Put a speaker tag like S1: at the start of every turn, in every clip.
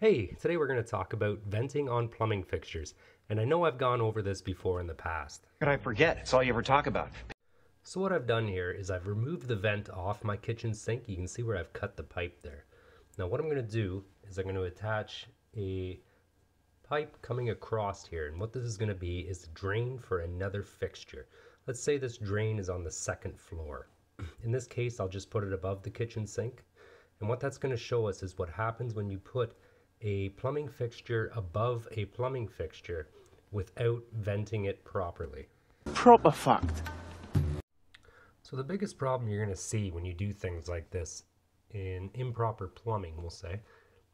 S1: Hey, today we're going to talk about venting on plumbing fixtures, and I know I've gone over this before in the past.
S2: Could I forget? It's all you ever talk about.
S1: So what I've done here is I've removed the vent off my kitchen sink. You can see where I've cut the pipe there. Now what I'm going to do is I'm going to attach a pipe coming across here, and what this is going to be is a drain for another fixture. Let's say this drain is on the second floor. In this case, I'll just put it above the kitchen sink. And what that's going to show us is what happens when you put a plumbing fixture above a plumbing fixture without venting it properly.
S3: Proper fucked.
S1: So the biggest problem you're going to see when you do things like this in improper plumbing, we'll say,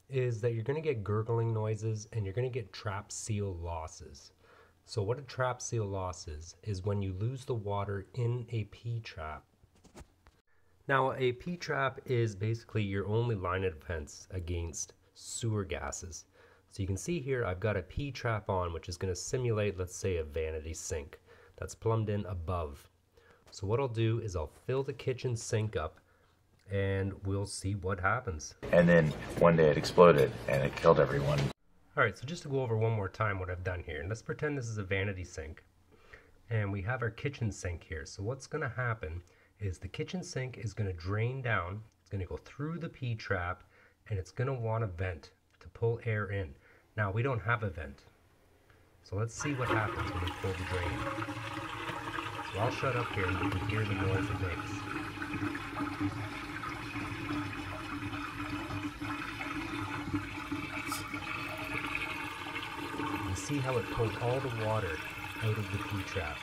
S1: is that you're going to get gurgling noises and you're going to get trap seal losses. So what a trap seal loss is, is when you lose the water in a P-trap. Now a P-trap is basically your only line of defense against sewer gases. So you can see here I've got a P-trap on which is going to simulate let's say a vanity sink that's plumbed in above. So what I'll do is I'll fill the kitchen sink up and we'll see what happens.
S2: And then one day it exploded and it killed everyone.
S1: Alright, so just to go over one more time what I've done here. Let's pretend this is a vanity sink. And we have our kitchen sink here. So what's going to happen is the kitchen sink is going to drain down. It's going to go through the P-trap and it's going to want a vent to pull air in. Now we don't have a vent. So let's see what happens when we pull the drain. So I'll shut up here and you can hear the noise it makes. You see how it pulled all the water out of the P-trap.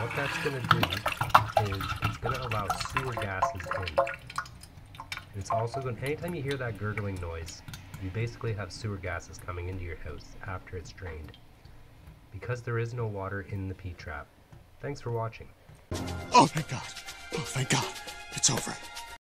S1: What that's going to do is it's going to allow sewer gases. It's also going anytime you hear that gurgling noise, you basically have sewer gases coming into your house after it's drained. Because there is no water in the P-trap. Thanks for watching.
S3: Oh, thank God. Oh, thank God. It's over.